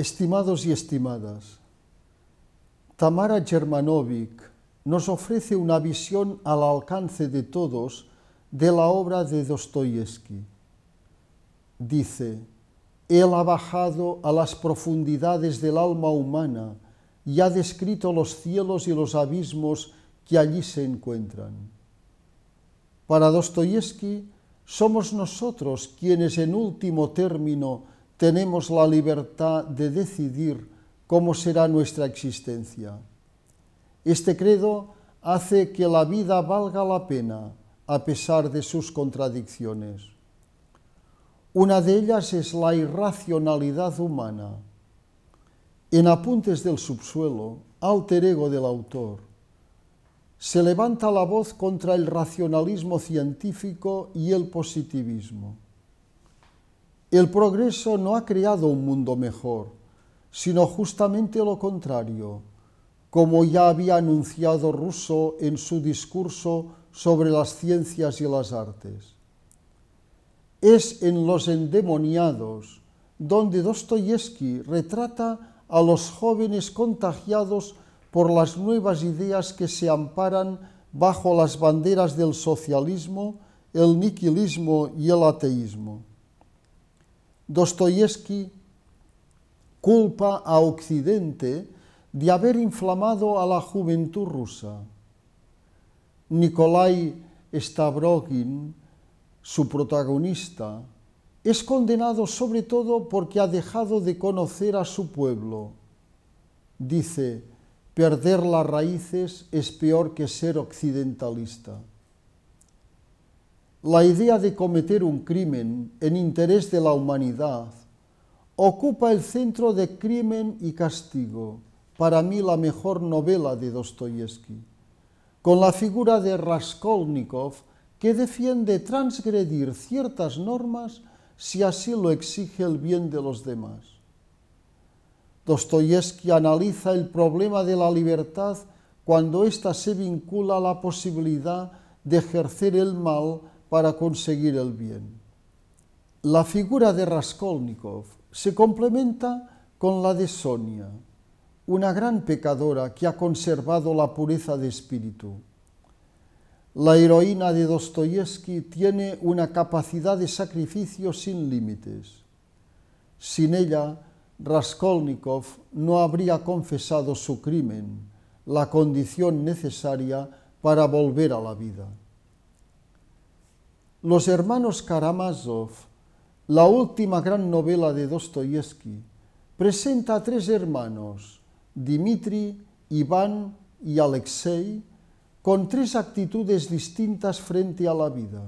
Estimados y estimadas, Tamara Germanovic nos ofrece una visión al alcance de todos de la obra de Dostoyevsky. Dice, Él ha bajado a las profundidades del alma humana y ha descrito los cielos y los abismos que allí se encuentran. Para Dostoyevsky, somos nosotros quienes en último término tenemos la libertad de decidir cómo será nuestra existencia. Este credo hace que la vida valga la pena a pesar de sus contradicciones. Una de ellas es la irracionalidad humana. En Apuntes del Subsuelo, alter ego del autor, se levanta la voz contra el racionalismo científico y el positivismo. El progreso no ha creado un mundo mejor, sino justamente lo contrario, como ya había anunciado Rousseau en su discurso sobre las ciencias y las artes. Es en Los endemoniados donde Dostoyevsky retrata a los jóvenes contagiados por las nuevas ideas que se amparan bajo las banderas del socialismo, el niquilismo y el ateísmo. Dostoyevsky culpa a Occidente de haber inflamado a la juventud rusa. Nikolai Stavrogin, su protagonista, es condenado sobre todo porque ha dejado de conocer a su pueblo. Dice, perder las raíces es peor que ser occidentalista. La idea de cometer un crimen en interés de la humanidad ocupa el centro de Crimen y Castigo, para mí la mejor novela de Dostoyevsky, con la figura de Raskolnikov que defiende transgredir ciertas normas si así lo exige el bien de los demás. Dostoyevsky analiza el problema de la libertad cuando ésta se vincula a la posibilidad de ejercer el mal para conseguir el bien. La figura de Raskolnikov se complementa con la de Sonia, una gran pecadora que ha conservado la pureza de espíritu. La heroína de Dostoyevsky tiene una capacidad de sacrificio sin límites. Sin ella, Raskolnikov no habría confesado su crimen, la condición necesaria para volver a la vida. Los hermanos Karamazov, la última gran novela de Dostoyevsky, presenta a tres hermanos, Dmitri, Iván y Alexei, con tres actitudes distintas frente a la vida.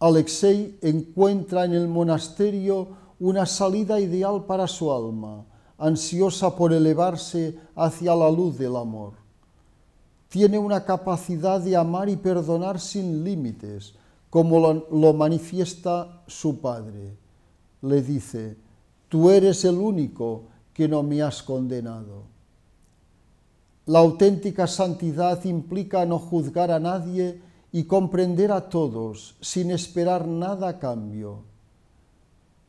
Alexei encuentra en el monasterio una salida ideal para su alma, ansiosa por elevarse hacia la luz del amor. Tiene una capacidad de amar y perdonar sin límites, como lo, manifiesta su padre. Le dice, tú eres el único que no me has condenado. La auténtica santidad implica no juzgar a nadie y comprender a todos sin esperar nada a cambio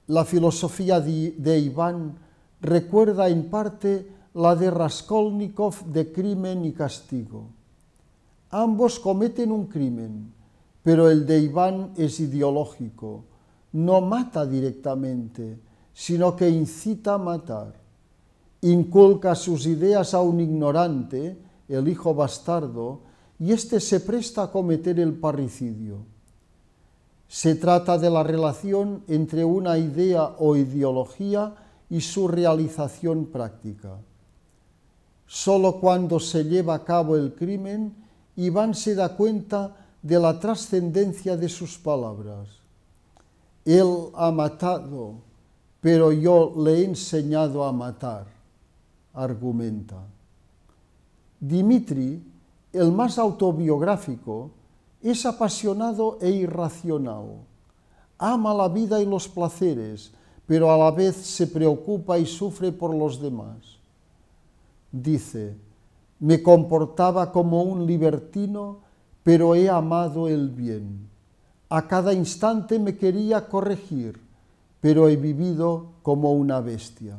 la filosofía de, Iván recuerda en parte la de Raskolnikov de crimen y castigo. Ambos cometen un crimen, pero el de Iván es ideológico, no mata directamente, sino que incita a matar. Inculca sus ideas a un ignorante, el hijo bastardo, y éste se presta a cometer el parricidio. Se trata de la relación entre una idea o ideología y su realización práctica. Solo cuando se lleva a cabo el crimen, Iván se da cuenta de la trascendencia de sus palabras. Él ha matado, pero yo le he enseñado a matar, argumenta. Dimitri, el más autobiográfico, es apasionado e irracional. Ama la vida y los placeres, pero a la vez se preocupa y sufre por los demás. Dice, me comportaba como un libertino, pero he amado el bien. A cada instante me quería corregir, pero he vivido como una bestia.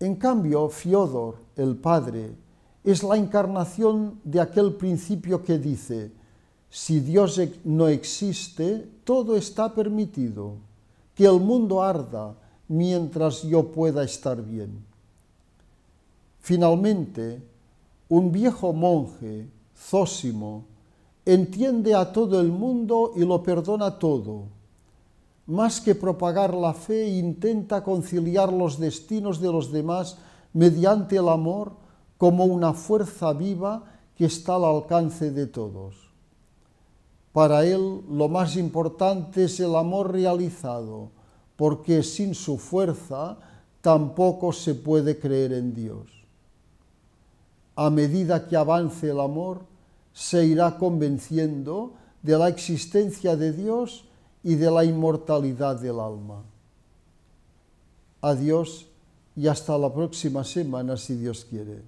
En cambio, Fiodor, el Padre, es la encarnación de aquel principio que dice, si Dios no existe, todo está permitido, que el mundo arda mientras yo pueda estar bien. Finalmente, un viejo monje, Zósimo, entiende a todo el mundo y lo perdona todo. Más que propagar la fe, intenta conciliar los destinos de los demás mediante el amor como una fuerza viva que está al alcance de todos. Para él lo más importante es el amor realizado, porque sin su fuerza tampoco se puede creer en Dios. A medida que avance el amor, se irá convenciendo de la existencia de Dios y de la inmortalidad del alma. Adiós y hasta la próxima semana si Dios quiere.